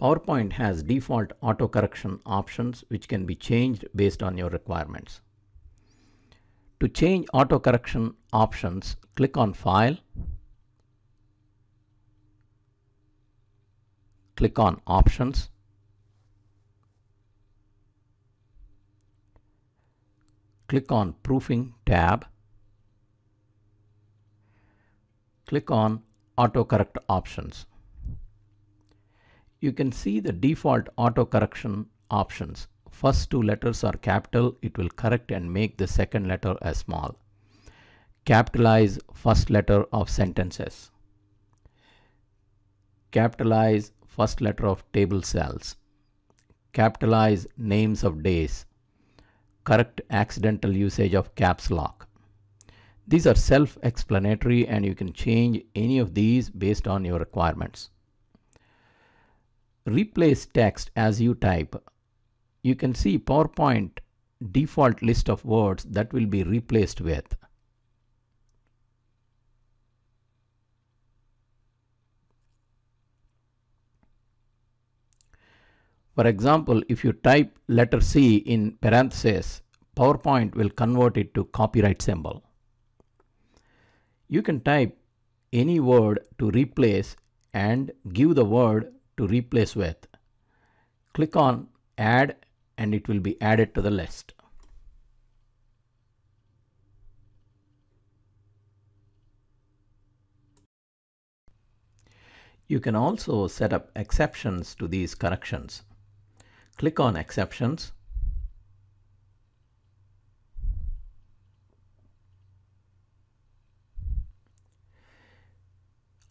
PowerPoint has default auto correction options which can be changed based on your requirements. To change auto correction options, click on File, click on Options, click on Proofing tab, click on Autocorrect options. You can see the default autocorrection options. First two letters are capital, it will correct and make the second letter as small. Capitalize first letter of sentences. Capitalize first letter of table cells. Capitalize names of days. Correct accidental usage of caps lock. These are self-explanatory and you can change any of these based on your requirements. Replace text as you type. You can see PowerPoint default list of words that will be replaced with. For example, if you type letter C in parentheses, PowerPoint will convert it to copyright symbol. You can type any word to replace and give the word to replace with. Click on add and it will be added to the list. You can also set up exceptions to these corrections. Click on exceptions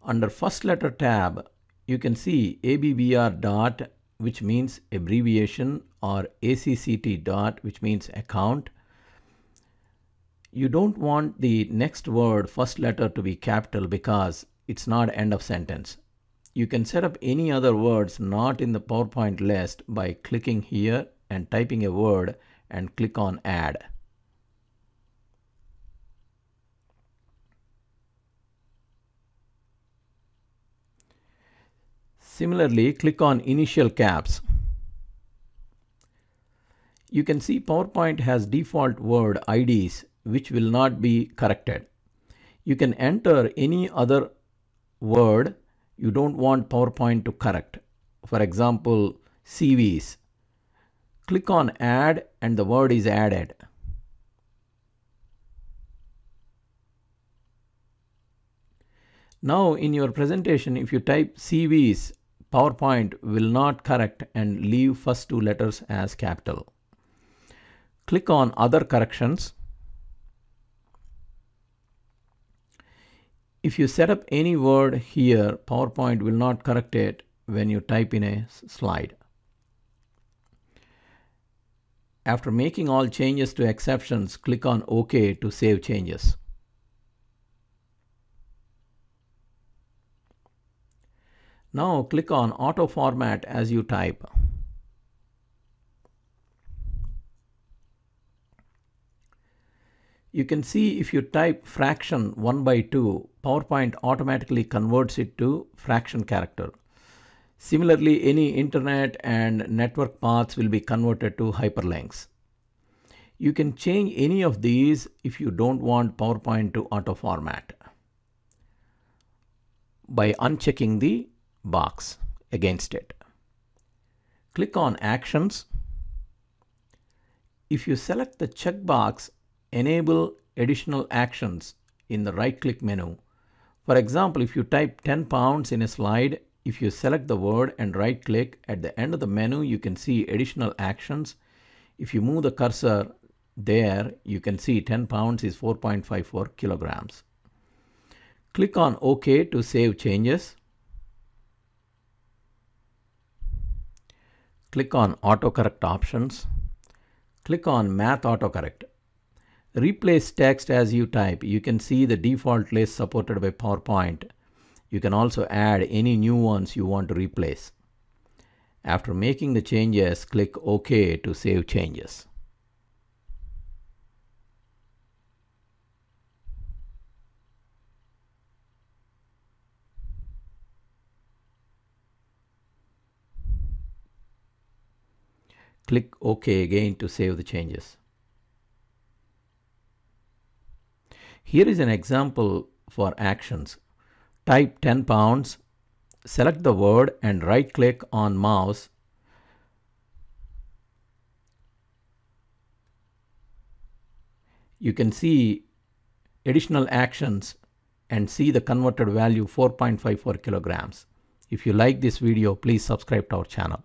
Under first letter tab, you can see ABBR dot, which means abbreviation, or ACCT dot, which means account. You don't want the next word first letter to be capital because it's not end of sentence. You can set up any other words not in the PowerPoint list by clicking here and typing a word and click on add. Similarly, click on Initial Caps. You can see PowerPoint has default word IDs which will not be corrected. You can enter any other word you don't want PowerPoint to correct. For example, CVs. Click on Add and the word is added. Now in your presentation, if you type CVs PowerPoint will not correct and leave first two letters as capital. Click on Other Corrections. If you set up any word here, PowerPoint will not correct it when you type in a slide. After making all changes to exceptions, click on OK to save changes. Now click on auto format as you type. You can see if you type fraction 1 by 2, PowerPoint automatically converts it to fraction character. Similarly, any internet and network paths will be converted to hyperlinks. You can change any of these if you don't want PowerPoint to auto format by unchecking the box against it. Click on Actions. If you select the checkbox Enable Additional Actions in the right-click menu, for example, if you type 10 pounds in a slide, if you select the word and right-click, at the end of the menu you can see Additional Actions. If you move the cursor there, you can see 10 pounds is 4.54 kilograms. Click on OK to save changes. Click on autocorrect options. Click on math autocorrect. Replace text as you type. You can see the default list supported by PowerPoint. You can also add any new ones you want to replace. After making the changes, click OK to save changes. Click OK again to save the changes. Here is an example for actions. Type 10 pounds, select the word and right click on mouse. You can see additional actions and see the converted value 4.54 kilograms. If you like this video, please subscribe to our channel.